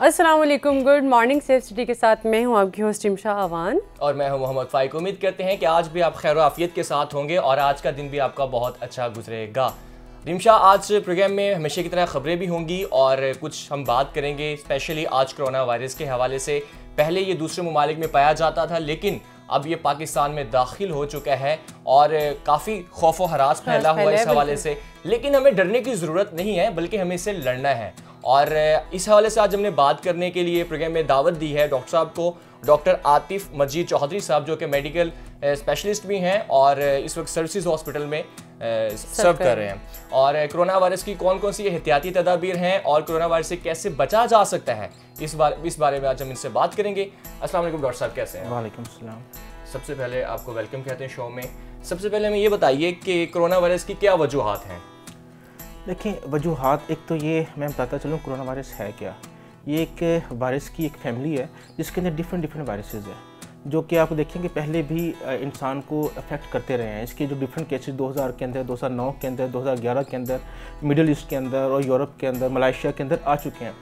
अस्सलाम वालेकुम good morning safe city के साथ मैं हूँ आपकी होस्ट इमशा अवान और मैं हूँ मोहम्मद फ़ाइक। उम्मीद करते हैं कि आज भी आप खैर आफियत के साथ होंगे और आज का दिन भी आपका बहुत अच्छा गुजरेगा। रिमशा आज प्रोग्राम में हमेशा की तरह खबरें भी होंगी और कुछ हम बात करेंगे स्पेशली आज कोरोना वायरस के हवाले से। पहले ये दूसरे ममालिक में पाया जाता था लेकिन अब ये पाकिस्तान में दाखिल हो चुका है और काफ़ी खौफ हरास फैला हुआ है इस हवाले से। लेकिन हमें डरने की ज़रूरत नहीं है बल्कि हमें इससे लड़ना है। और इस हवाले से आज हमने बात करने के लिए प्रोग्राम में दावत दी है डॉक्टर साहब को डॉक्टर आतिफ मजीद चौधरी साहब जो कि मेडिकल स्पेशलिस्ट भी हैं और इस वक्त सर्विसेज़ हॉस्पिटल में सर्व कर रहे हैं। और कोरोना वायरस की कौन कौन सी एहतियाती तदाबीर हैं और कोरोना वायरस से कैसे बचा जा सकता है इस बार इस बारे में आज हम इनसे बात करेंगे। अस्सलाम वालेकुम डॉक्टर साहब कैसे हैं वालेकुम सलाम। सबसे पहले आपको वेलकम कहते हैं शो में। सबसे पहले हमें ये बताइए कि कोरोना वायरस की क्या वजूहत हैं? देखिए वजूहत, एक तो ये मैं बताता चलूँ, कोरोना वायरस है क्या? ये एक वायरस की एक फैमिली है, जिसके अंदर डिफरेंट डिफरेंट वायरसेस हैं, जो कि आप देखेंगे पहले भी इंसान को अफेक्ट करते रहे हैं। इसके जो डिफरेंट केसेस 2000 के अंदर 2009 के अंदर 2011 के अंदर मिडिल ईस्ट के अंदर और यूरोप के अंदर मलाइशिया के अंदर आ चुके हैं।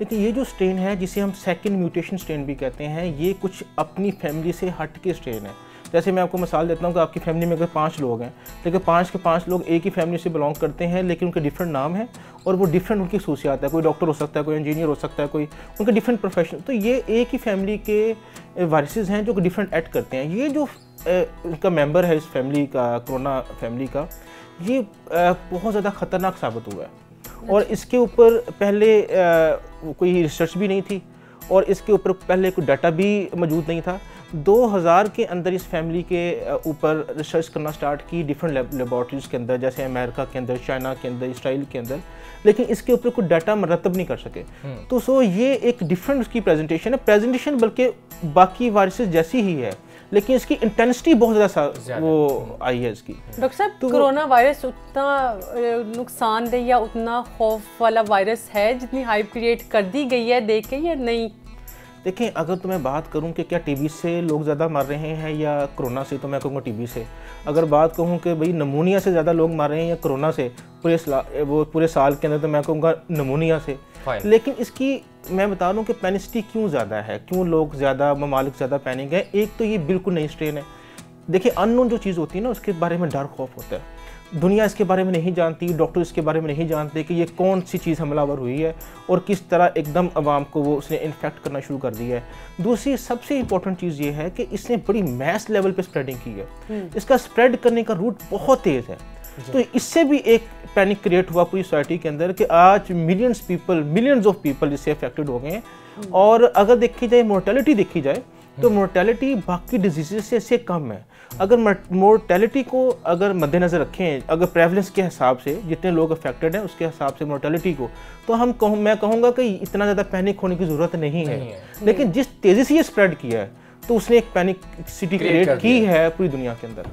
लेकिन ये जो स्ट्रेन है, जिसे हम सेकेंड म्यूटेशन स्ट्रेन भी कहते हैं, ये कुछ अपनी फैमिली से हट के स्ट्रेन है। जैसे मैं आपको मिसाल देता हूँ कि आपकी फैमिली में अगर पाँच लोग हैं लेकिन पाँच के पाँच लोग एक ही फैमिली से बिलोंग करते हैं लेकिन उनके डिफरेंट नाम हैं और वो डिफरेंट उनकी खसूसियात है कोई डॉक्टर हो सकता है कोई इंजीनियर हो सकता है कोई उनके डिफरेंट प्रोफेशन तो ये एक ही फैमिली के वायरसेस हैं जो डिफरेंट एक्ट करते हैं। ये जो उनका मेंबर है इस फैमिली का कोरोना फैमिली का ये बहुत ज़्यादा ख़तरनाक साबित हुआ है। और इसके ऊपर पहले कोई रिसर्च भी नहीं थी और इसके ऊपर पहले कोई डाटा भी मौजूद नहीं था। 2000 के अंदर इस फैमिली के ऊपर रिसर्च करना स्टार्ट की डिफरेंट लेबॉर्ट्रीज़ के अंदर जैसे अमेरिका के अंदर चाइना के अंदर इसराइल के अंदर लेकिन इसके ऊपर कोई डाटा मरतब नहीं कर सके हम्म। तो सो ये एक डिफरेंट उसकी प्रेजेंटेशन है प्रेजेंटेशन बल्कि बाकी वायरसेस जैसी ही है लेकिन इसकी इंटेंसिटी बहुत ज़्यादा वो। आई है इसकी डॉक्टर साहब तो कोरोना वायरस उतना नुकसानदेह या उतना खौफ वाला वायरस है जितनी हाइप क्रिएट कर दी गई है देख के या नहीं देखें अगर तो मैं बात करूँ कि क्या टीबी से लोग ज़्यादा मर रहे हैं या कोरोना से तो मैं कहूँगा टीबी से। अगर बात कहूँ कि भाई नमूनिया से ज़्यादा लोग मर रहे हैं या कोरोना से पूरे वो पूरे साल के अंदर तो मैं कहूँगा नमूनिया से। लेकिन इसकी मैं बता दूँ कि पैनिसिटी क्यों ज़्यादा है क्यों लोग ज़्यादा ममालिक ज़्यादा पैनिक है एक तो ये बिल्कुल नई स्ट्रेन है। देखिए अननोन जो चीज़ होती है ना उसके बारे में डर खौफ होता है। दुनिया इसके बारे में नहीं जानती डॉक्टर इसके बारे में नहीं जानते कि ये कौन सी चीज़ हमलावर हुई है और किस तरह एकदम आवाम को वो उसने इन्फेक्ट करना शुरू कर दिया है। दूसरी सबसे इंपॉर्टेंट चीज़ ये है कि इसने बड़ी मैस लेवल पे स्प्रेडिंग की है। हम्म। इसका स्प्रेड करने का रूट बहुत तेज़ है। तो इससे भी एक पैनिक क्रिएट हुआ पूरी सोसाइटी के अंदर कि आज millions people millions of people इससे अफेक्टेड हो गए हैं। हम्म। और अगर देखी जाए मोर्टेलिटी देखी जाए तो मोर्टेलिटी। बाकी डिज़ीज़ से इससे कम है। अगर मोर्टेलिटी को अगर मद्देनज़र रखें अगर प्रेवलेंस के हिसाब से जितने लोग अफेक्टेड हैं उसके हिसाब से मोर्टेलिटी को तो हम कहूँ मैं कहूँगा कि इतना ज़्यादा पैनिक होने की ज़रूरत नहीं है, है। लेकिन जिस तेज़ी से ये स्प्रेड किया है तो उसने एक पैनिक सिटी क्रिएट की है पूरी दुनिया के अंदर।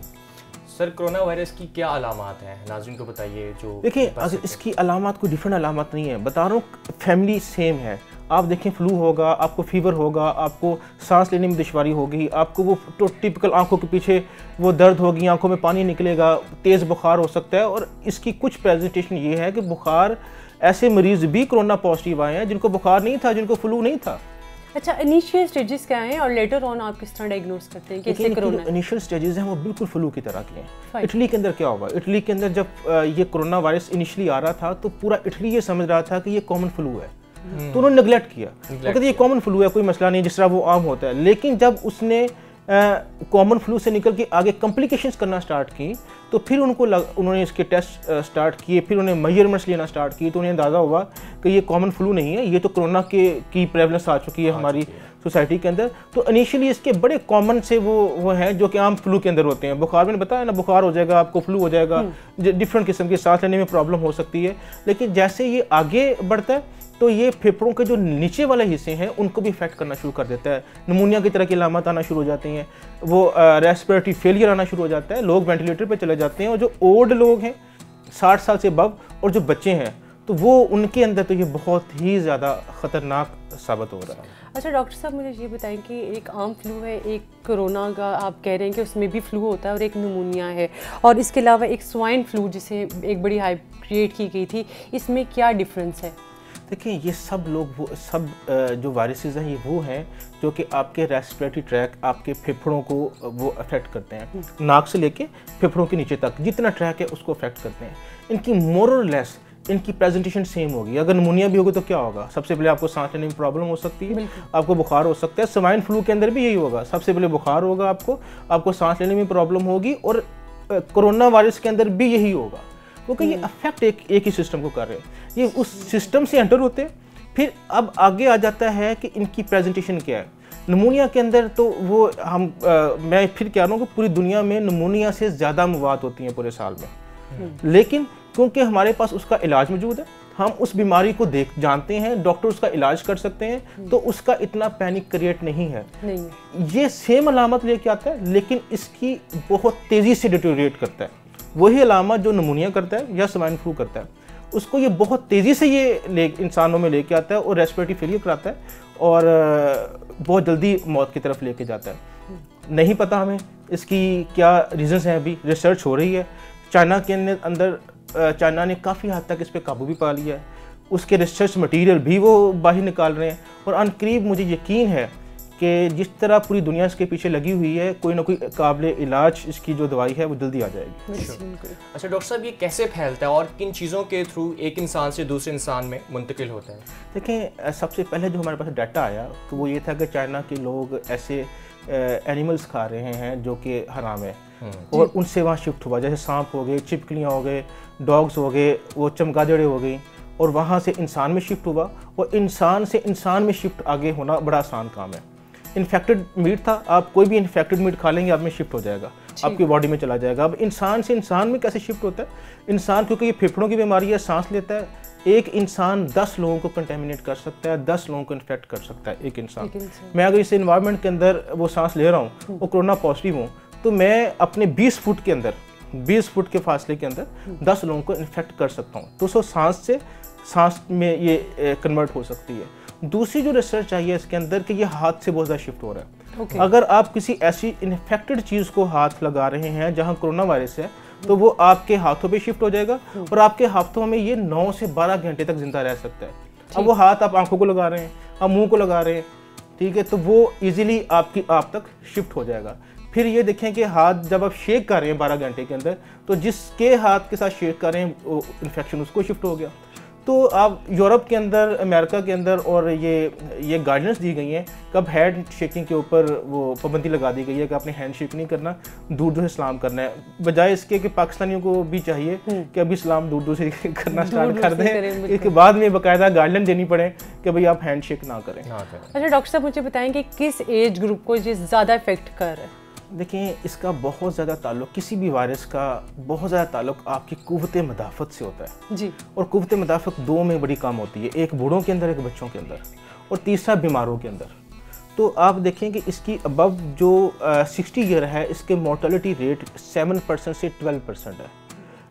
सर कोरोना वायरस की क्या अलामत हैं? नाजिन को बताइए जो देखिए इसकी अलामत कोई डिफरेंट अलामत नहीं है। बता रहा हूँ फैमिली सेम है। आप देखें फ्लू होगा आपको फीवर होगा आपको सांस लेने में दुशारी होगी आपको वो तो टिपिकल आँखों के पीछे वो दर्द होगी आँखों में पानी निकलेगा तेज़ बुखार हो सकता है और इसकी कुछ प्रेजेंटेशन ये है कि बुखार ऐसे मरीज़ भी कोरोना पॉजिटिव आए हैं जिनको बुखार नहीं था जिनको फ्लू नहीं था। अच्छा इनिशियल स्टेजेस क्या हैं और लेटर ऑन आप किस तरह डायग्नोस करते हैं कैसे कोरोना इनिशियल स्टेजेस हैं वो बिल्कुल फ्लू की तरह के हैं। इटली के अंदर क्या हुआ? इटली के अंदर जब ये कोरोना वायरस इनिशियली आ रहा था तो पूरा इटली ये समझ रहा था कि ये कॉमन फ्लू है। तो उन्होंने निगलेक्ट किया। कहते ये कॉमन फ्लू है कोई मसला नहीं जिस तरह वो आम होता है। लेकिन जब उसने कॉमन फ्लू से निकल के आगे कॉम्प्लिकेशंस करना स्टार्ट की तो फिर उनको लग, उन्होंने इसके टेस्ट स्टार्ट किए फिर उन्हें मेजरमेंट्स लेना स्टार्ट किए तो उन्हें अंदाज़ा हुआ कि ये कॉमन फ्लू नहीं है ये तो कोरोना के की प्रेवलेंस आ चुकी है हमारी सोसाइटी के अंदर। तो इनिशियली इसके बड़े कॉमन से वो वो हैं जो कि आम फ्लू के अंदर होते हैं। बुखार मैंने बताया ना बुखार हो जाएगा आपको फ्लू हो जाएगा डिफरेंट हम्म। किस्म के सांस लेने में प्रॉब्लम हो सकती है। लेकिन जैसे ये आगे बढ़ता है तो ये फेफड़ों के जो नीचे वाले हिस्से हैं, उनको भी इफ़ेक्ट करना शुरू कर देता है। नमूनिया की तरह की लामत आना शुरू हो जाती हैं, वो रेस्पिरेटरी फेलियर आना शुरू हो जाता है, लोग वेंटिलेटर पर चले जाते हैं और जो ओल्ड लोग हैं, साठ साल से बब और जो बच्चे हैं तो वो उनके अंदर तो ये बहुत ही ज़्यादा ख़तरनाक साबित हो रहा है। अच्छा डॉक्टर साहब मुझे ये बताएँ कि एक आम फ्लू है, एक कोरोना का आप कह रहे हैं कि उसमें भी फ्लू होता है और एक नमूनिया है, और इसके अलावा एक स्वाइन फ्लू जिसे एक बड़ी हाइप क्रिएट की गई थी, इसमें क्या डिफरेंस है? देखिए ये सब लोग वो सब जो वायरसेस हैं ये वो हैं जो कि आपके रेस्पिरेटरी ट्रैक आपके फेफड़ों को वो अफेक्ट करते हैं। हम्म। नाक से लेके फेफड़ों के नीचे तक जितना ट्रैक है उसको अफेक्ट करते हैं। इनकी मोरल लेस इनकी प्रेजेंटेशन सेम होगी। अगर नमूनिया भी होगी तो क्या होगा? सबसे पहले आपको सांस लेने में प्रॉब्लम हो सकती है आपको बुखार हो सकता है। स्वाइन फ्लू के अंदर भी यही होगा। सबसे पहले बुखार होगा आपको आपको सांस लेने में प्रॉब्लम होगी और कोरोना वायरस के अंदर भी यही होगा। क्योंकि ये अफेक्ट एक एक ही सिस्टम को कर रहे हैं। ये उस सिस्टम से एंटर होते हैं फिर अब आगे आ जाता है कि इनकी प्रेजेंटेशन क्या है। नमूनिया के अंदर तो वो हम आ, मैं फिर कह रहा हूँ कि पूरी दुनिया में नमूनिया से ज़्यादा मवाद होती हैं पूरे साल में। हम्म। लेकिन क्योंकि हमारे पास उसका इलाज मौजूद है हम उस बीमारी को देख जानते हैं डॉक्टर उसका इलाज कर सकते हैं तो उसका इतना पैनिक क्रिएट नहीं है। नहीं। ये सेम अलामत लेके आता है लेकिन इसकी बहुत तेज़ी से डिटोरिएट करता है। वही अलामत जो नमूनिया करता है या स्वाइन फ्लू करता है, उसको ये बहुत तेज़ी से ये ले, इंसानों में लेके आता है और रेस्पिरेटरी फेलियर कराता है और बहुत जल्दी मौत की तरफ़ लेके जाता है। नहीं पता हमें इसकी क्या रीज़न्स हैं अभी रिसर्च हो रही है। चाइना के अंदर चाइना ने काफ़ी हद तक इस पर काबू भी पा लिया है। उसके रिसर्च मटेरियल भी वो बाहर निकाल रहे हैं और अनकरीब मुझे यकीन है कि जिस तरह पूरी दुनिया इसके पीछे लगी हुई है कोई ना कोई काबिल इलाज इसकी जो दवाई है वो जल्दी आ जाएगी। अच्छा। डॉक्टर साहब ये कैसे फैलता है और किन चीज़ों के थ्रू एक इंसान से दूसरे इंसान में मुंतकिल होता है? देखें सबसे पहले जो हमारे पास डाटा आया तो वो ये था कि चाइना के लोग ऐसे एनिमल्स खा रहे हैं जो कि हराम है। हम्म। और उनसे वहाँ शिफ्ट हुआ जैसे सांप हो गए चिपकलियाँ हो गए डॉग्स हो गए वो चमगादड़े हो गई और वहाँ से इंसान में शिफ्ट हुआ और इंसान से इंसान में शिफ्ट आगे होना बड़ा आसान काम है। इन्फेक्टेड मीट था आप कोई भी इन्फेक्टेड मीट खा लेंगे आप में शिफ्ट हो जाएगा। आपकी बॉडी में चला जाएगा। अब इंसान से इंसान में कैसे शिफ्ट होता है? इंसान क्योंकि ये फेफड़ों की बीमारी है सांस लेता है एक इंसान दस लोगों को कंटेमिनेट कर सकता है दस लोगों को इन्फेक्ट कर सकता है एक इंसान। मैं अगर इस इन्वायरमेंट के अंदर वो सांस ले रहा हूँ वो हम्म। कोरोना पॉजिटिव हूँ तो मैं अपने 20 फुट के अंदर 20 फुट के फासले के अंदर 10 लोगों को इन्फेक्ट कर सकता हूँ। तो सो सांस से सांस में ये कन्वर्ट हो सकती है। दूसरी जो रिसर्च आई है इसके अंदर कि ये हाथ से बहुत ज़्यादा शिफ्ट हो रहा है। Okay. अगर आप किसी ऐसी इन्फेक्टेड चीज़ को हाथ लगा रहे हैं जहाँ कोरोना वायरस है तो वो आपके हाथों पे शिफ्ट हो जाएगा और आपके हाथों में ये 9 से 12 घंटे तक ज़िंदा रह सकता है। अब वो हाथ आप आँखों को लगा रहे हैं आप मुँह को लगा रहे हैं ठीक है तो वो इजीली आपकी आप तक शिफ्ट हो जाएगा। फिर ये देखें कि हाथ जब आप शेक कर रहे हैं बारह घंटे के अंदर तो जिसके हाथ के साथ शेक कर रहे हैं इन्फेक्शन उसको शिफ्ट हो गया। तो आप यूरोप के अंदर अमेरिका के अंदर और ये ये गाइडेंस दी गई हैं कब हैंड शेकिंग के ऊपर वो पाबंदी लगा दी गई है कि आपने हैंड शेक नहीं करना दूर दूर से सलाम करना है। बजाय इसके कि पाकिस्तानियों को भी चाहिए हम्म। कि अभी सलाम दूर दूर से करना स्टार्ट कर दें। इसके बाद में बाकायदा गाइडलाइन देनी पड़े कि भाई आप हैंड शेक ना करें। अच्छा डॉक्टर साहब मुझे बताएँ कि किस एज ग्रुप को ये ज़्यादा इफ़ेक्ट कर रहा है? देखिए इसका बहुत ज़्यादा ताल्लुक किसी भी वायरस का बहुत ज़्यादा ताल्लुक आपकी कुत मदाफ़त से होता है। जी। और कुत मदाफ़त दो में बड़ी कम होती है एक बूढ़ों के अंदर एक बच्चों के अंदर और तीसरा बीमारों के अंदर। तो आप देखें कि इसकी अबव जो सिक्सटी ईयर है इसके मोर्टलिटी रेट सेवन परसेंट से ट्वेल्व परसेंट है।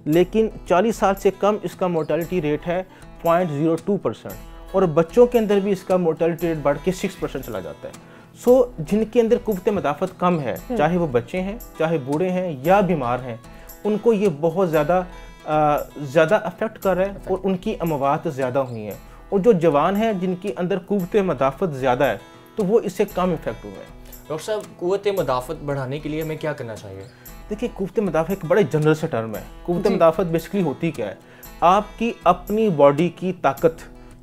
लेकिन चालीस साल से कम इसका मोर्टलिटी रेट है पॉइंट ज़ीरो टू परसेंट और बच्चों के अंदर भी इसका मोर्टलिटी रेट बढ़ के सिक्स परसेंट चला जाता है। सो जिनके अंदर कुत मदाफ़त कम है हम्म। चाहे वो बच्चे हैं चाहे बूढ़े हैं या बीमार हैं उनको ये बहुत ज़्यादा ज़्यादा अफेक्ट कर रहा है और उनकी अमवात ज़्यादा हुई हैं। और जो जवान हैं जिनके अंदर कुत मदाफ़त ज़्यादा है तो वो इससे कम इफ़ेक्ट हुए हैं। डॉक्टर साहब कुत मदाफ़त बढ़ाने के लिए हमें क्या करना चाहिए? देखिए कुत मदाफ़त एक बड़े जनरल से टर्म है। कुत मदाफ़त बेसिकली होती क्या है? आपकी अपनी बॉडी की ताकत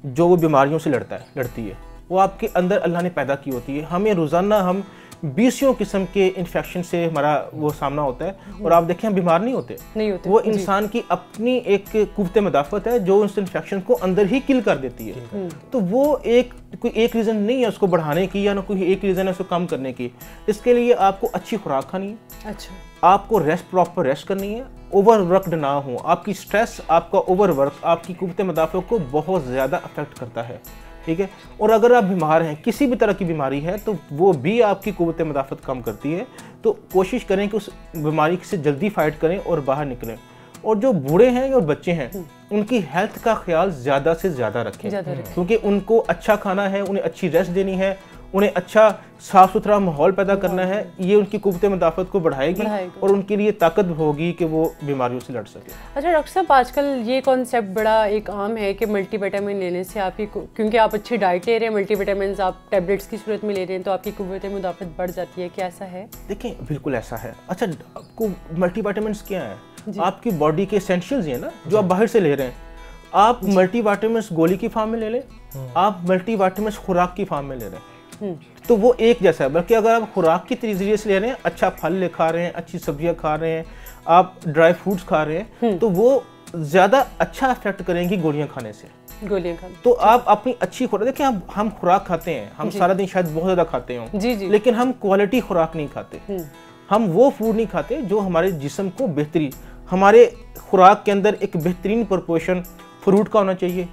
जो वो बीमारियों से लड़ता है लड़ती है। वो आपके अंदर अल्लाह ने पैदा की होती है। हमें रोज़ाना हम बीसियों किस्म के इन्फेक्शन से हमारा वो सामना होता है। और आप देखें हम बीमार नहीं होते। नहीं होते। वो इंसान की अपनी एक कुत मदाफत है जो उस इन्फेक्शन को अंदर ही किल कर देती है। हम्म। तो वो एक कोई एक रीज़न नहीं है उसको बढ़ाने की या ना कोई एक रीज़न है उसको कम करने की। इसके लिए आपको अच्छी खुराक खानी है। अच्छा। आपको रेस्ट प्रॉपर रेस्ट करनी है। ओवर वर्कड ना हो। आपकी स्ट्रेस आपका ओवर वर्क आपकी कुत मदाफ़त को बहुत ज़्यादा अफेक्ट करता है। ठीक है? और अगर आप बीमार हैं किसी भी तरह की बीमारी है तो वो भी आपकी कुत मदाफ़त कम करती है। तो कोशिश करें कि उस बीमारी से जल्दी फाइट करें और बाहर निकलें। और जो बूढ़े हैं और बच्चे हैं हम्म। उनकी हेल्थ का ख्याल ज़्यादा से ज़्यादा रखें। क्योंकि उनको अच्छा खाना है उन्हें अच्छी रेस्ट देनी है उन्हें अच्छा साफ़ सुथरा माहौल पैदा करना है। ये उनकी कुत मदाफत को बढ़ाएगी बढ़ाएगा। और उनके लिए ताकत होगी कि वो बीमारियों से लड़ सके। अच्छा डॉक्टर साहब आजकल ये कॉन्सेप्ट बड़ा एक आम है कि मल्टी मल्टीविटामिन लेने से आपकी क्योंकि आप अच्छी डाइट ले रहे हैं मल्टीविटामिन आप टैबलेट्स की सूरत में ले रहे हैं तो आपकी कुत मुदाफ़त बढ़ जाती है। क्या ऐसा है? देखिए बिल्कुल ऐसा है। अच्छा आपको मल्टीविटामिन क्या है? आपकी बॉडी के एसेंशियल्स हैं ना जो आप बाहर से ले रहे हैं। आप मल्टीविटामिन गोली की फार्म में ले लें आप मल्टीविटामिन खुराक की फार्म में ले रहे हैं। तो वो एक जैसा है बल्कि अगर आप खुराक के तरीके से ले रहे हैं अच्छा फल ले खा रहे हैं अच्छी सब्ज़ियाँ खा रहे हैं आप ड्राई फ्रूट्स खा रहे हैं तो वो ज़्यादा अच्छा इफ़ेक्ट करेंगी गोलियाँ खाने से। गोलियाँ खा तो आप अपनी अच्छी खुराक देखिए हम हम खुराक खाते हैं हम सारा दिन शायद बहुत ज़्यादा खाते हों जी जी। लेकिन हम क्वालिटी खुराक नहीं खाते। हम वो फ़ूड नहीं खाते जो हमारे जिस्म को बेहतरी हमारे खुराक के अंदर एक बेहतरीन प्रोपोर्शन फ्रूट का होना चाहिए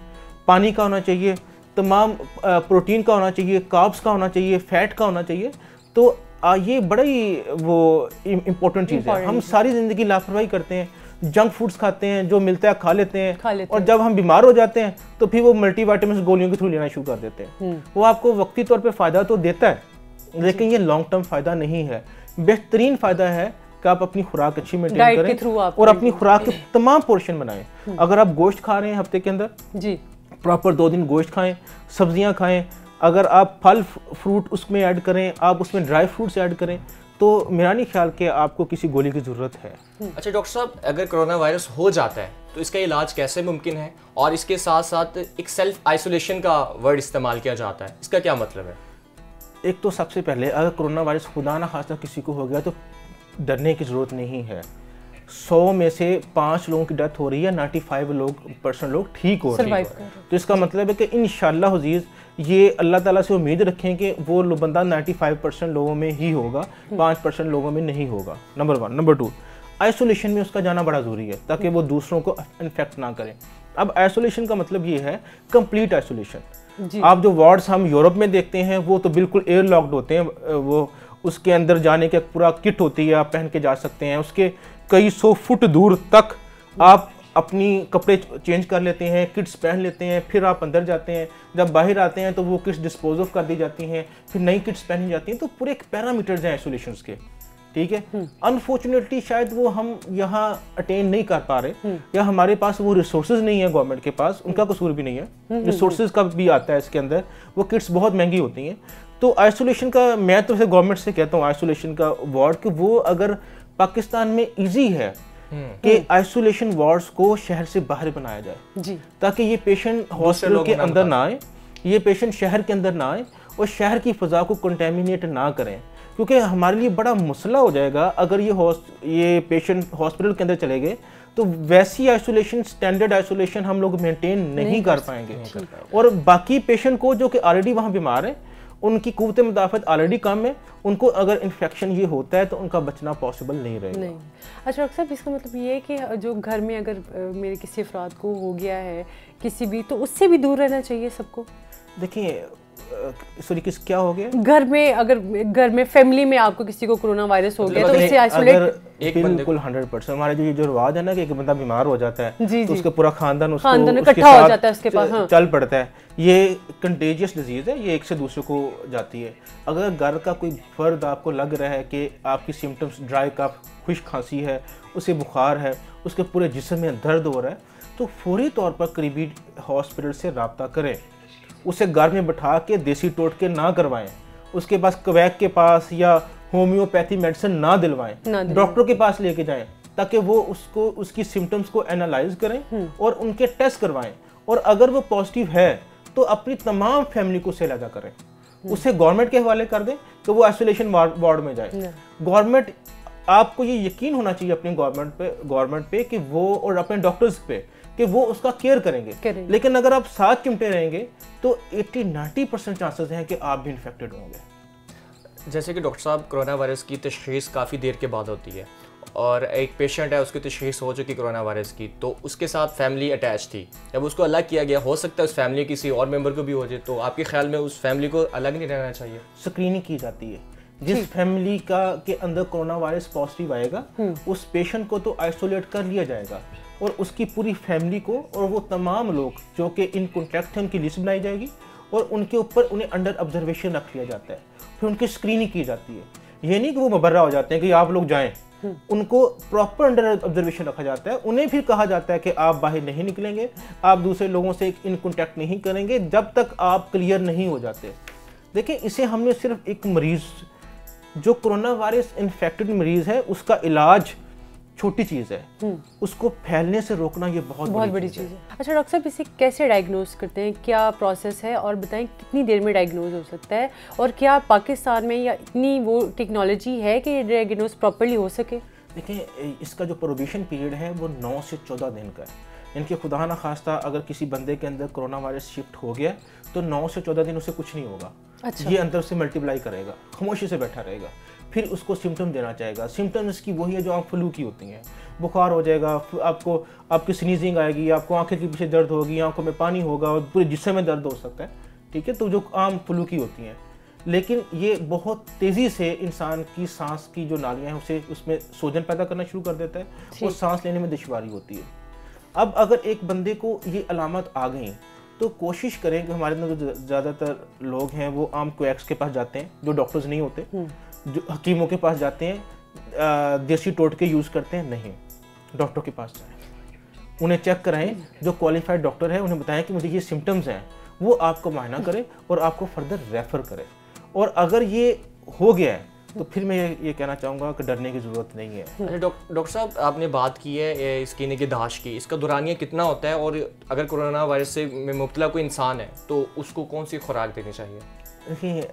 पानी का होना चाहिए तमाम प्रोटीन का होना चाहिए कार्ब्स का होना चाहिए फैट का होना चाहिए तो आ, ये बड़ा ही वो इम्पोर्टेंट चीज़ है। हम सारी ज़िंदगी लापरवाही करते हैं जंक फूड्स खाते हैं जो मिलता है खा लेते हैं खा लेते और जब हम बीमार हो जाते हैं तो फिर वो मल्टीविटामिन गोलियों के थ्रू लेना शुरू कर देते हैं। वो आपको वक्ती तौर पे फ़ायदा तो देता है लेकिन ये लॉन्ग टर्म फ़ायदा नहीं है। बेहतरीन फ़ायदा है कि आप अपनी खुराक अच्छी मेंटेन करें और अपनी खुराक के तमाम पोर्शन बनाएँ। अगर आप गोश्त खा रहे हैं हफ़्ते के अंदर जी। प्रॉपर दो दिन गोश्त खाएँ सब्ज़ियाँ खाएँ। अगर आप फल फ्रूट उसमें ऐड करें आप उसमें ड्राई फ्रूट्स ऐड करें तो मेरा नहीं ख्याल कि आपको किसी गोली की ज़रूरत है। अच्छा डॉक्टर साहब अगर कोरोना वायरस हो जाता है तो इसका इलाज कैसे मुमकिन है? और इसके साथ साथ एक सेल्फ आइसोलेशन का वर्ड इस्तेमाल किया जाता है इसका क्या मतलब है? एक तो सबसे पहले अगर कोरोना वायरस खुदा ना खासा किसी को हो गया तो डरने की ज़रूरत नहीं है। सौ में से पाँच लोगों की डेथ हो रही है नाइन्टी फाइव लोग परसेंट लोग ठीक हो रहे हैं। तो इसका मतलब है कि इन हजीज़ ये अल्लाह ताला से उम्मीद रखें कि वो बंदा 95 परसेंट लोगों में ही होगा पाँच परसेंट लोगों में नहीं होगा। Number one number two isolation में उसका जाना बड़ा ज़रूरी है ताकि वो दूसरों को इन्फेक्ट ना करें। अब आइसोलेशन का मतलब ये है कंप्लीट आइसोलेशन आप जो वार्ड्स हम यूरोप में देखते हैं वो तो बिल्कुल एयर लॉक्ड होते हैं वो उसके अंदर जाने के पूरा किट होती है आप पहन के जा सकते हैं उसके कई सौ फुट दूर तक आप अपनी कपड़े चेंज कर लेते हैं किट्स पहन लेते हैं फिर आप अंदर जाते हैं। जब बाहर आते हैं तो वो किट्स डिस्पोज ऑफ़ कर दी जाती हैं फिर नई किट्स पहनी जाती हैं। तो पूरे एक पैरामीटर्स हैं आइसोलेशन के ठीक है? अनफॉर्चुनेटली शायद वो हम यहाँ अटेन नहीं कर पा रहे। या हमारे पास वो रिसोर्सेज नहीं है गवर्नमेंट के पास उनका कसूर भी नहीं है। रिसोर्सेज का भी आता है इसके अंदर। वो किट्स बहुत महँगी होती हैं। तो आइसोलेशन का मैं तो गवर्नमेंट से कहता हूँ आइसोलेशन का वार्ड कि वो अगर पाकिस्तान में इजी है कि आइसोलेशन वार्ड्स को शहर से बाहर बनाया जाए। जी। ताकि ये पेशेंट हॉस्पिटल के अंदर ना आए ये पेशेंट शहर के अंदर ना आए और शहर की फ़ज़ा को कंटेमिनेट ना करें। क्योंकि हमारे लिए बड़ा मसला हो जाएगा अगर ये ये पेशेंट हॉस्पिटल के अंदर चले गए तो वैसी आइसोलेशन स्टैंडर्ड आइसोलेशन हम लोग मेंटेन नहीं, कर पाएँगे। और बाकी पेशेंट को जो कि ऑलरेडी वहाँ बीमार हैं उनकी कुत मुदाफ़त ऑलरेडी कम है। उनको अगर इन्फेक्शन ये होता है तो उनका बचना पॉसिबल नहीं रहेगा। नहीं। अच्छा डॉक्टर साहब इसका मतलब ये है कि जो घर में अगर मेरे किसी अफराद को हो गया है किसी भी तो उससे भी दूर रहना चाहिए सबको? देखिए सॉरी किस क्या हो गया? घर में अगर घर में फैमिली में आपको किसी को कोरोना वायरस हो गया तो उससे आइसोलेट एक बिल्कुल हंड्रेड परसेंट हमारे जो ये जो रिवाज है ना कि एक बंदा बीमार हो जाता है जी, तो जी। उसका पूरा खानदान उसको खानदान इकट्ठा हो जाता है उसके पास, हाँ। चल पड़ता है। ये कंटेजियस डिज़ीज़ है ये एक से दूसरे को जाती है। अगर घर का कोई फर्द आपको लग रहा है कि आपकी सिम्टम्स ड्राई कफ खुश खांसी है उसे बुखार है उसके पूरे जिसम में दर्द हो रहा है तो फौरी तौर पर करीबी हॉस्पिटल से रबता करें। उसे घर में बैठा के देसी टोटके ना करवाएँ। उसके पास कवैक के पास या होम्योपैथी मेडिसिन ना दिलवाएँ। डॉक्टर के पास लेके जाएँ ताकि वो उसको उसकी सिम्टम्स को एनालाइज करें और उनके टेस्ट करवाएँ। और अगर वो पॉजिटिव है तो अपनी तमाम फैमिली को उससे अलहदा करें। उसे गवर्नमेंट के हवाले कर दें तो वो आइसोलेशन वार्ड में जाए। गवर्नमेंट आपको ये यकीन होना चाहिए अपनी गवर्नमेंट पे गवर्नमेंट पे कि वो और अपने डॉक्टर्स पे कि वो उसका केयर करेंगे। करेंगे। लेकिन अगर आप साथ चिमटे रहेंगे तो 80 90 परसेंट चांसेस हैं कि आप भी इन्फेक्टेड होंगे। जैसे कि डॉक्टर साहब कोरोना वायरस की तशखीस काफ़ी देर के बाद होती है और एक पेशेंट है उसकी तशखीस हो चुकी कोरोना वायरस की तो उसके साथ फैमिली अटैच थी। जब उसको अलग किया गया हो सकता है उस फैमिली किसी और मेंबर को भी हो जाए तो आपके ख्याल में उस फैमिली को अलग नहीं रहना चाहिए? स्क्रीनिंग की जाती है। जिस फैमिली का के अंदर कोरोना वायरस पॉजिटिव आएगा उस पेशेंट को तो आइसोलेट कर लिया जाएगा। और उसकी पूरी फैमिली को और वो तमाम लोग जो कि इन कॉन्टैक्ट हैं उनकी लिस्ट बनाई जाएगी और उनके ऊपर उन्हें अंडर ऑब्जर्वेशन रख लिया जाता है। फिर उनकी स्क्रीनिंग की जाती है। ये नहीं कि वो मुबर्रा हो जाते हैं कि आप लोग जाएँ। उनको प्रॉपर अंडर ऑब्जर्वेशन रखा जाता है। उन्हें फिर कहा जाता है कि आप बाहर नहीं निकलेंगे आप दूसरे लोगों से इन कॉन्टैक्ट नहीं करेंगे जब तक आप क्लियर नहीं हो जाते। देखिए इसे हमने सिर्फ़ एक मरीज़ जो कोरोना वायरस इन्फेक्टेड मरीज़ है उसका इलाज छोटी चीज़ है। हम्म। उसको फैलने से रोकना ये बहुत बहुत बड़ी चीज़ है। अच्छा डॉक्टर साहब इसे कैसे डायग्नोज करते हैं? क्या प्रोसेस है? और बताएँ कितनी देर में डायग्नोज हो सकता है? और क्या पाकिस्तान में या इतनी वो टेक्नोलॉजी है कि डायग्नोज प्रॉपरली हो सके? देखिए इसका जो प्रोबेशन पीरियड है वो नौ से चौदह दिन का है। इनके खुदा ना खास्ता अगर किसी बंदे के अंदर कोरोना वायरस शिफ्ट हो गया तो नौ से चौदह दिन उसे कुछ नहीं होगा। अच्छा। ये अंदर से मल्टीप्लाई करेगा खामोशी से बैठा रहेगा फिर उसको सिम्टम देना चाहेगा। सिम्टम्स की वही है जो आम फ्लू की होती हैं। बुखार हो जाएगा आपको आपकी स्नीजिंग आएगी आपको आँखें के पीछे दर्द होगी आँखों में पानी होगा और पूरे जिसम में दर्द हो सकता है। ठीक है? तो जो आम फ्लू की होती हैं। लेकिन ये बहुत तेज़ी से इंसान की सांस की जो नालियाँ हैं उसे उसमें सोजन पैदा करना शुरू कर देता है और सांस लेने में दुशारी होती है। अब अगर एक बंदे को ये अलामत आ गई तो कोशिश करें कि हमारे अंदर जो ज़्यादातर लोग हैं वो आम क्वैक्स के पास जाते हैं जो डॉक्टर्स नहीं होते हम्म। जो हकीमों के पास जाते हैं देसी टोटके यूज़ करते हैं नहीं डॉक्टर के पास जाएँ उन्हें चेक कराएँ जो क्वालिफाइड डॉक्टर है उन्हें बताएँ कि मुझे ये सिम्टम्स हैं वो आपको मायना करें और आपको फर्दर रेफ़र करे और अगर ये हो गया है तो फिर मैं ये कहना चाहूँगा कि डरने की ज़रूरत नहीं है। अरे डॉक्टर साहब आपने बात की है इसकी कीने की। इसका दुरानिया कितना होता है और अगर कोरोना वायरस से मुबतला कोई इंसान है तो उसको कौन सी खुराक देनी चाहिए? देखिए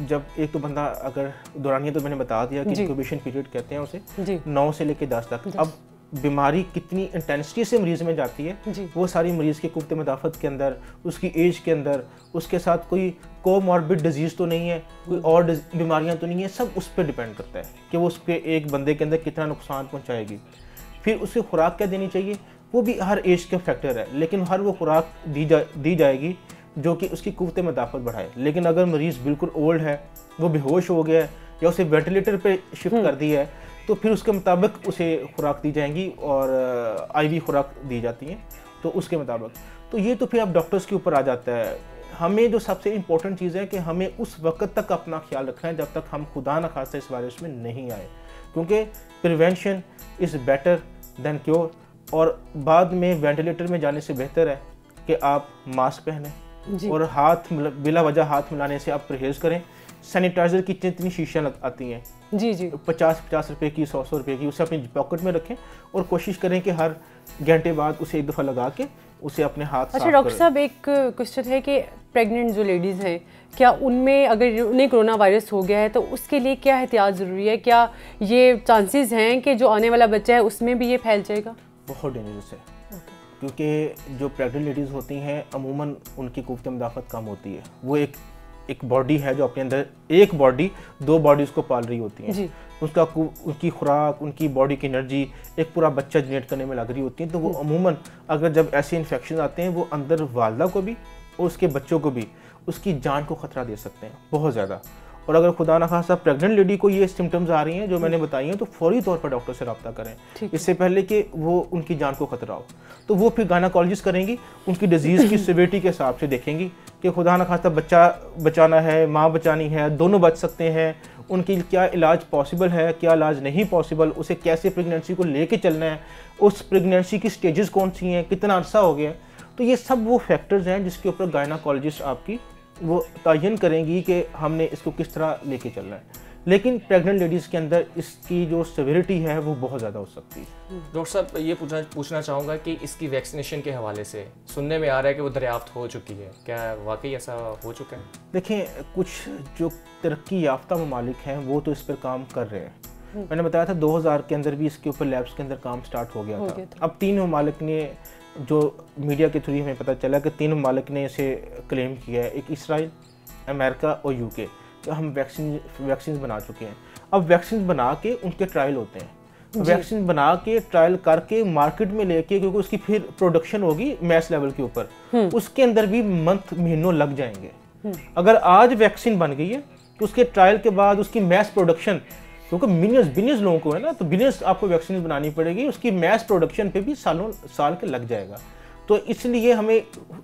जब एक तो बंदा अगर दुरानिया तो मैंने बता दिया कि इंक्यूबेशन पीरियड कहते हैं उसे नौ से लेकर दस तक। अब बीमारी कितनी इंटेंसिटी से मरीज़ में जाती है वो सारी मरीज़ के कुत मदाफत के अंदर उसकी एज के अंदर उसके साथ कोई कोमॉर्बिड डिज़ीज़ तो नहीं है कोई और बीमारियाँ तो नहीं है सब उस पर डिपेंड करता है कि वो उसके एक बंदे के अंदर कितना नुकसान पहुँचाएगी। फिर उसे खुराक क्या देनी चाहिए? वो भी हर एज का फैक्टर है लेकिन हर वो खुराक दी जा दी जाएगी जो कि उसकी कुत मदाफत बढ़ाए। लेकिन अगर मरीज़ बिल्कुल ओल्ड है वो बेहोश हो गया है या उसे वेंटिलेटर पर शिफ्ट हम्म। कर दी है तो फिर उसके मुताबिक उसे खुराक दी जाएँगी और आईवी खुराक दी जाती हैं। तो उसके मुताबिक। तो ये तो फिर अब डॉक्टर्स के ऊपर आ जाता है। हमें जो सबसे इम्पोर्टेंट चीज़ है कि हमें उस वक्त तक अपना ख्याल रखना है जब तक हम खुदा न खासा इस वायरस में नहीं आए। क्योंकि prevention is better than cure और बाद में वेंटिलेटर में जाने से बेहतर है कि आप मास्क पहने। और हाथ बिला वजह हाथ मिलाने से आप परहेज करें। सैनिटाइजर की इतनी इतनी शीशियाँ आती हैं। जी जी। पचास पचास रुपए की सौ सौ रुपए की उसे अपनी पॉकेट में रखें और कोशिश करें कि हर घंटे बाद उसे एक दफ़ा लगा के उसे अपने हाथ अच्छा डॉक्टर साहब एक क्वेश्चन है कि प्रेग्नेंट जो लेडीज़ हैं क्या उनमें अगर उन्हें कोरोना वायरस हो गया है तो उसके लिए क्या एहतियात ज़रूरी है? क्या ये चांसेस हैं कि जो आने वाला बच्चा है उसमें भी ये फैल जाएगा? बहुत डेंजरस है। क्योंकि जो प्रेगनेंट लेडीज़ होती हैं अमूमन उनकी कुत मदाफ़त कम होती है। वो एक एक बॉडी है जो अपने अंदर एक बॉडी दो बॉडीज़ को पाल रही होती हैं। उसका उनकी खुराक उनकी बॉडी की एनर्जी एक पूरा बच्चा जनरेट करने में लग रही होती है। तो वो अमूमन अगर जब ऐसे इन्फेक्शन आते हैं वो अंदर वालदा को भी और उसके बच्चों को भी उसकी जान को ख़तरा दे सकते हैं बहुत ज़्यादा। और अगर खुदा ना खासा प्रेग्नेंट लेडी को ये सिम्टम्स आ रही हैं जो मैंने बताई हैं तो फौरी तौर पर डॉक्टर से रब्ता करें। इससे पहले कि वो उनकी जान को खतरा हो। तो वो फिर गानाकोलॉजिस्ट करेंगी उनकी डिज़ीज़ की सिविटी के हिसाब से देखेंगी कि खुदा ना खासा बच्चा बचाना है माँ बचानी है दोनों बच सकते हैं उनकी क्या इलाज पॉसिबल है क्या इलाज नहीं पॉसिबल उसे कैसे प्रेगनेंसी को लेके चलना है उस प्रेगनेंसी की स्टेजेस कौन सी हैं कितना अर्सा हो गया तो ये सब वो फैक्टर्स हैं जिसके ऊपर गायनाकोलॉजिस्ट आपकी वो तयन करेंगी कि हमने इसको किस तरह लेके चलना है। लेकिन प्रेग्नेंट लेडीज़ के अंदर इसकी जो सिविरिटी है वो बहुत ज़्यादा हो सकती है। डॉक्टर साहब ये पूछना पूछना चाहूँगा कि इसकी वैक्सीनेशन के हवाले से सुनने में आ रहा है कि वो दरियाफ्त हो चुकी है। क्या वाकई ऐसा हो चुका है? देखें कुछ जो तरक्की याफ्ता ममालिक हैं वो तो इस पर काम कर रहे हैं। हम्म। मैंने बताया था 2000 के अंदर भी इसके ऊपर लैब्स के अंदर काम स्टार्ट हो गया, हो था।, गया था। अब तीन ममालिक ने जो मीडिया के थ्रू हमें पता चला कि तीन ममालिक ने इसे क्लेम किया है एक इसराइल अमेरिका और यूके तो हम वैक्सीन वैक्सीन बना चुके हैं। अब वैक्सीन बना के उनके ट्रायल होते हैं। वैक्सीन बना के ट्रायल करके मार्केट में लेके क्योंकि उसकी फिर प्रोडक्शन होगी मैस लेवल के ऊपर। हम्म। उसके अंदर भी मंथ महीनों लग जाएँगे। हम्म। अगर आज वैक्सीन बन गई है तो उसके ट्रायल के बाद उसकी मैस प्रोडक्शन क्योंकि मिलियंस बिलियंस लोगों को है ना तो बिलियंस आपको वैक्सीन बनानी पड़ेगी उसकी मैस प्रोडक्शन पे भी सालों साल के लग जाएगा। तो इसलिए हमें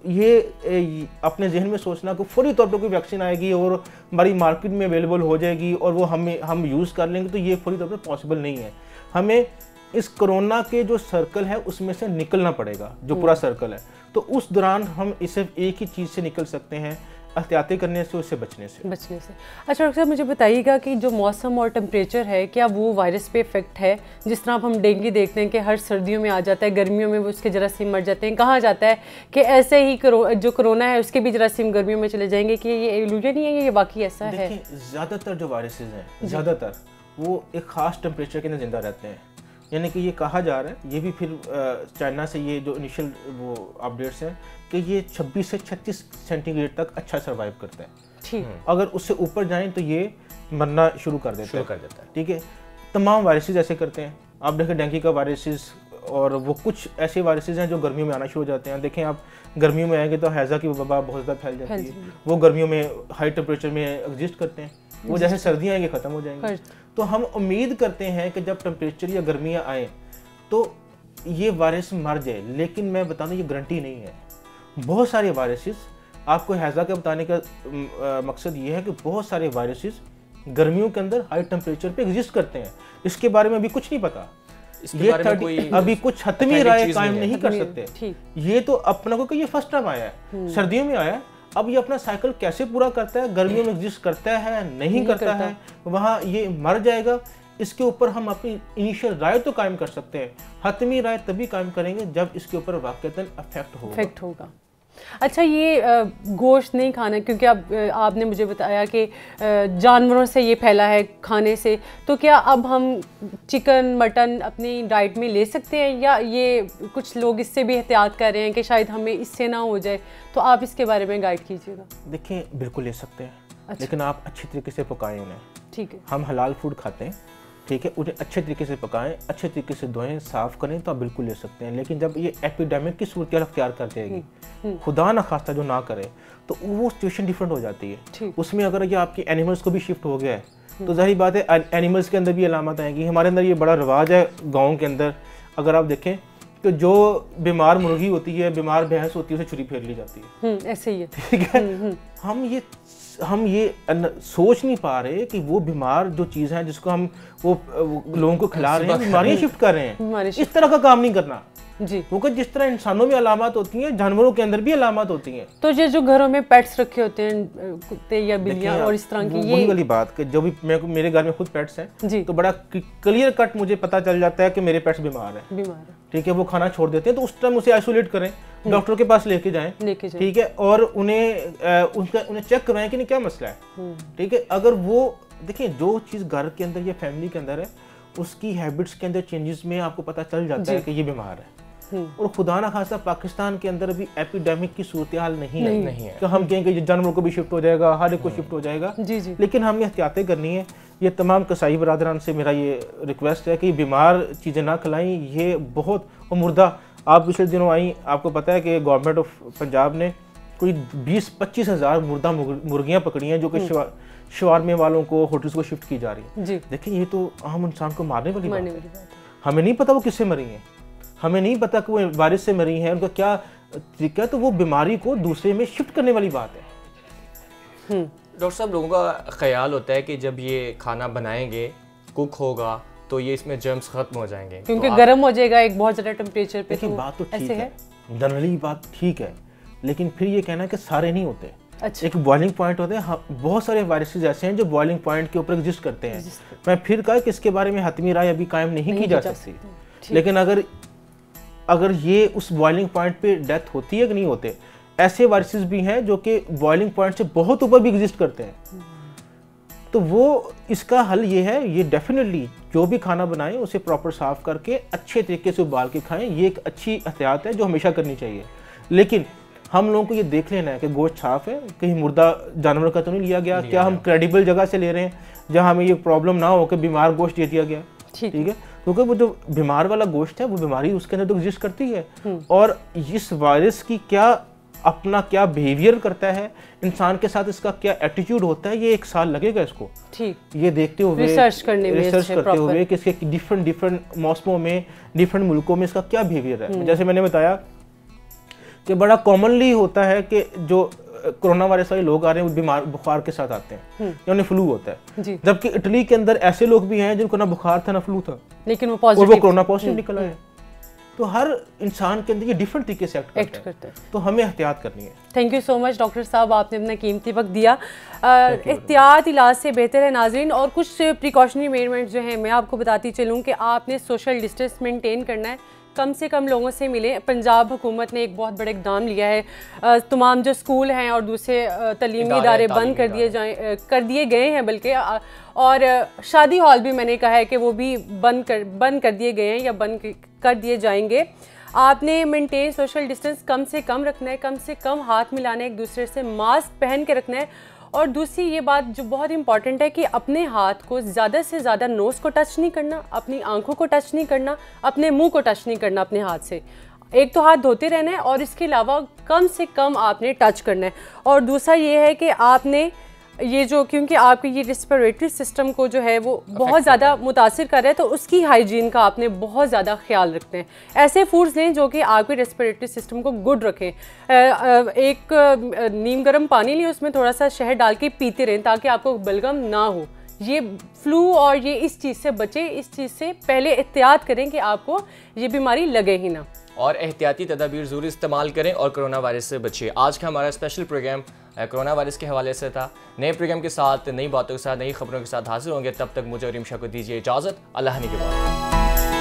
ये अपने जहन में सोचना कि फौरी तौर पर कोई वैक्सीन आएगी और हमारी मार्केट में अवेलेबल हो जाएगी और वो हमें हम यूज़ कर लेंगे तो ये फौरी तौर पर पॉसिबल नहीं है। हमें इस कोरोना के जो सर्कल है उसमें से निकलना पड़ेगा जो पूरा सर्कल है। तो उस दौरान हम इसे एक ही चीज़ से निकल सकते हैं एहतियाती करने से उससे बचने से। बचने से। अच्छा डॉक्टर साहब मुझे बताइएगा कि जो मौसम और टेम्परेचर है क्या वो वायरस पे इफ़ेक्ट है? जिस तरह आप हम डेंगू देखते हैं कि हर सर्दियों में आ जाता है गर्मियों में वो उसके जरासीम मर जाते हैं। कहा जाता है कि ऐसे ही करो, जो कोरोना है उसके भी जरासीम गर्मियों में चले जाएँगे कि ये एलूजन ही है ये बाकी ऐसा है? ज़्यादातर जो वायरसेज हैं ज़्यादातर वो एक ख़ास टेम्परेचर के अंदर ज़िंदा रहते हैं। यानी कि ये कहा जा रहा है ये भी फिर चाइना से ये जो इनिशियल वो अपडेट्स हैं कि ये 26 से 36 सेंटीग्रेड तक अच्छा सर्वाइव करता है। ठीक। अगर उससे ऊपर जाएँ तो ये मरना शुरू कर देता शुरू कर देता है। ठीक है? तमाम वायरसेज ऐसे करते हैं। आप देखें डेंगू का वायरसेस और वो कुछ ऐसे वायरसेज हैं जो गर्मियों में आना शुरू हो जाते हैं। देखें आप गर्मियों में आएँगे तो हैज़ा की वबा बहुत ज़्यादा फैल जाती है। वो गर्मियों में हाई टेम्परेचर में एग्जिस्ट करते हैं। वो जैसे सर्दियाँ आएँगी ख़त्म हो जाएँगी। तो हम उम्मीद करते हैं कि जब टेम्परेचर या गर्मियाँ आए तो ये वायरस मर जाए। लेकिन मैं बता दूँ ये गारंटी नहीं है। बहुत सारे वायरसेस आपको हैज़ा के बताने का मकसद ये है कि बहुत सारे वायरसेस गर्मियों के अंदर हाई टेम्परेचर पे एग्जिस्ट करते हैं। इसके बारे में अभी कुछ नहीं पता। ये कोई अभी कुछ हतमी राय कायम नहीं कर सकते। ये तो अपना को ये फ़र्स्ट टाइम आया है। हम्म। सर्दियों में आया अब ये अपना साइकिल कैसे पूरा करता है? गर्मियों में एग्जिस्ट करता है नहीं, नहीं करता, करता। है? वहाँ ये मर जाएगा। इसके ऊपर हम अपनी इनिशियल राय तो कायम कर सकते हैं। हतमी राय तभी कायम करेंगे जब इसके ऊपर वाक्यतन अफेक्ट होगा। अच्छा ये गोश्त नहीं खाना क्योंकि अब आपने मुझे बताया कि जानवरों से ये फैला है खाने से तो क्या अब हम चिकन मटन अपनी डाइट में ले सकते हैं या ये कुछ लोग इससे भी एहतियात कर रहे हैं कि शायद हमें इससे ना हो जाए? तो आप इसके बारे में गाइड कीजिएगा। देखिए बिल्कुल ले सकते हैं अच्छा। लेकिन आप अच्छी तरीके से पकाएँ उन्हें। ठीक है। हम हलाल फ़ूड खाते हैं ठीक है उन्हें अच्छे तरीके से पकाएँ अच्छे तरीके से धोएँ साफ़ करें तो आप बिल्कुल ले सकते हैं। लेकिन जब ये एपिडेमिक की सूरत अख्तियार कर जाएगी हम्म, हम्म। खुदा ना खास्ता जो ना करे तो वो सिचुएशन डिफरेंट हो जाती है। उसमें अगर ये आपके एनिमल्स को भी शिफ्ट हो गया है हम्म। तो ज़ाहिर बात है एनिमल्स के अंदर भी अलामत आएँगी। हमारे अंदर ये बड़ा रवाज है गाँव के अंदर अगर आप देखें तो जो बीमार मुर्गी होती है बीमार भैंस होती है उसे छुरी फेर ली जाती है। ऐसे ही है। ठीक है? हम ये हम ये सोच नहीं पा रहे कि वो बीमार जो चीज़ है जिसको हम वो, वो लोगों को खिला रहे हैं बीमारियाँ शिफ्ट कर रहे हैं। इस तरह का काम नहीं करना। जी। क्योंकि जिस तरह इंसानों में अलामत होती हैं जानवरों के अंदर भी अलामत होती हैं। तो ये जो घरों में पेट्स रखे होते हैं कुत्ते या बिल्लियाँ और इस तरह की ये वाली बात कि जो भी मैं मेरे घर में खुद पेट्स हैं जी। तो बड़ा क्लियर कट मुझे पता चल जाता है कि मेरे पेट्स बीमार हैं। बीमार है। ठीक है वो खाना छोड़ देते हैं तो उस टाइम उसे आइसोलेट करें। हम्म। डॉक्टर के पास लेके जाएँ। लेके जाएँ। ठीक है और उन्हें उनका उन्हें चेक करवाएँ कि नहीं क्या मसला है। हम्म। ठीक है अगर वो देखिए जो चीज़ घर के अंदर या फैमिली के अंदर है उसकी हैबिट्स के अंदर चेंजेस में आपको पता चल जाता है कि ये बीमार है। और खुदा ना खासा पाकिस्तान के अंदर अभी एपिडेमिक की सूरत हाल नहीं, नहीं, नहीं है। तो हम कहेंगे जानवरों को भी शिफ्ट हो जाएगा हर एक को शिफ्ट हो जाएगा। जी जी। लेकिन हमें एहतियातें करनी है। ये तमाम कसाई बरदरान से मेरा ये रिक्वेस्ट है कि बीमार चीज़ें ना खिलाएँ। ये बहुत मुर्दा आप पिछले दिनों आई आपको पता है कि गवर्नमेंट ऑफ़ पंजाब ने कोई बीस पच्चीस हज़ार मुर्दा मुर्गियाँ पकड़ी हैं जो कि हम्म। शवारमे वालों को होटल्स को शिफ्ट की जा रही है। देखिए ये तो आम इंसान को मारने वाली बात है। हमें नहीं पता वो किससे मरी हैं। हमें नहीं पता कि वो वायरस से मरी हैं उनका क्या तरीका है तो वो बीमारी को दूसरे में शिफ्ट करने वाली बात है। हम्म। डॉक्टर साहब लोगों का ख्याल होता है कि जब ये खाना बनाएँगे कुक होगा तो ये इसमें जर्म्स खत्म हो जाएँगे। क्योंकि तो गर्म हो जाएगा एक बहुत ज़्यादा टेम्परेचर पे तो बात तो ठीक है? जनरली बात ठीक है लेकिन फिर ये कहना है कि सारे नहीं होते। अच्छा। एक बॉइलिंग पॉइंट होते हैं हाँ, बहुत सारे वायरसेस ऐसे हैं जो बॉइलिंग पॉइंट के ऊपर एग्जिस्ट करते हैं। मैं फिर कहा कि इसके बारे में हतमी राय अभी कायम नहीं, नहीं की जा सकती। लेकिन अगर अगर ये उस बॉइलिंग पॉइंट पे डेथ होती है कि नहीं होते ऐसे वायरसेस भी हैं जो कि बॉइलिंग पॉइंट से बहुत ऊपर भी एग्जिस्ट करते हैं। तो वो इसका हल ये है ये डेफिनेटली जो भी खाना बनाएँ उसे प्रॉपर साफ़ करके अच्छे तरीके से उबाल के खाएँ ये एक अच्छी एहतियात है जो हमेशा करनी चाहिए। लेकिन हम लोगों को ये देख लेना है कि गोश्त साफ़ है कहीं मुर्दा जानवर का तो नहीं लिया गया क्या हम क्रेडिबल जगह से ले रहे हैं जहाँ हमें ये प्रॉब्लम ना हो कि बीमार गोश्त दे दिया गया। ठीक है? क्योंकि वो जो बीमार वाला गोश्त है वो बीमारी उसके अंदर तो एग्जिस्ट करती है। हम्म। और इस वायरस की क्या अपना क्या बिहेवियर करता है इंसान के साथ इसका क्या एटीट्यूड होता है ये एक साल लगेगा इसको। ठीक। ये देखते हुए रिसर्च करने में रिसर्च करते हुए कि इसके डिफरेंट डिफरेंट मौसमों में डिफरेंट मुल्कों में इसका क्या बिहेवियर है। हम्म। जैसे मैंने बताया कि बड़ा कॉमनली होता है कि जो कोरोना वायरस वाले लोग आ रहे हैं वो बीमार बुखार के साथ आते हैं। या उन्हें फ्लू होता है। जबकि इटली के अंदर ऐसे लोग भी हैं जिनको ना बुखार था ना फ्लू था। लेकिन वो और वो कोरोना पॉजिटिव निकल आए तो हर इंसान के अंदर ये डिफरेंट तरीके से एक्ट करता है। करते हैं। तो हमें एहतियात करनी है। Thank you so much doctor साहब। आपने अपना कीमती वक्त दिया। एहतियात इलाज से बेहतर है नाजरीन। और कुछ प्रिकॉशनरी मेजरमेंट्स जो हैं मैं आपको बताती चलूँ कि आपने सोशल डिस्टेंस मेंटेन करना है। कम से कम लोगों से मिले। पंजाब हुकूमत ने एक बहुत बड़ा इकदाम लिया है। तमाम जो स्कूल हैं और दूसरे तलीमी इदारे, बंद कर दिए जाए कर दिए गए हैं बल्कि और शादी हॉल भी मैंने कहा है कि वो भी बंद कर बंद कर दिए गए हैं या बंद कर दिए जाएँगे। आपने मेंटेन सोशल डिस्टेंस कम से कम रखना है कम से कम हाथ मिलाना है एक दूसरे से मास्क पहन के रखना है। और दूसरी ये बात जो बहुत इंपॉर्टेंट है कि अपने हाथ को ज़्यादा से ज़्यादा नोज़ को टच नहीं करना, अपनी आँखों को टच नहीं करना, अपने मुँह को टच नहीं करना अपने हाथ से। एक तो हाथ धोते रहना है और इसके अलावा कम से कम आपने टच करना है। और दूसरा ये है कि आपने ये जो क्योंकि आपके ये रिस्पिरेटरी सिस्टम को जो है वो बहुत ज़्यादा मुतासर कर रहा है तो उसकी हाइजीन का आपने बहुत ज़्यादा ख्याल रखते हैं। ऐसे फूड्स लें जो कि आपके रेस्पिरेटरी सिस्टम को गुड रखें। एक नीम गर्म पानी लें उसमें थोड़ा सा शहद डाल के पीते रहें ताकि आपको बलगम ना हो। ये फ्लू और ये इस चीज़ से बचे इस चीज़ से पहले एहतियात करें कि आपको ये बीमारी लगे ही ना। और एहतियाती तदाबीर ज़रूर इस्तेमाल करें और कोरोना वायरस से बचिए। आज का हमारा स्पेशल प्रोग्राम करोना वायरस के हवाले से था। नए प्रोग्राम के साथ, नई बातों के साथ, नई खबरों के साथ हाजिर होंगे। तब तक मुझे और रिमशा को दीजिए इजाज़त। अल्लाह के बाद